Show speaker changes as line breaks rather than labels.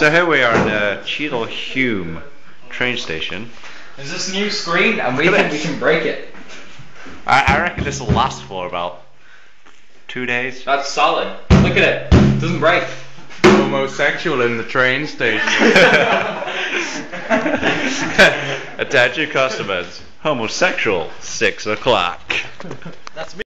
So here we are in the Cheadle Hulme train station.
There's this new screen, and we think we can break it.
I, I reckon this will last for about two days.
That's solid. Look at it. It doesn't break.
Homosexual in the train station.
Attention customers, homosexual, six o'clock.
That's me.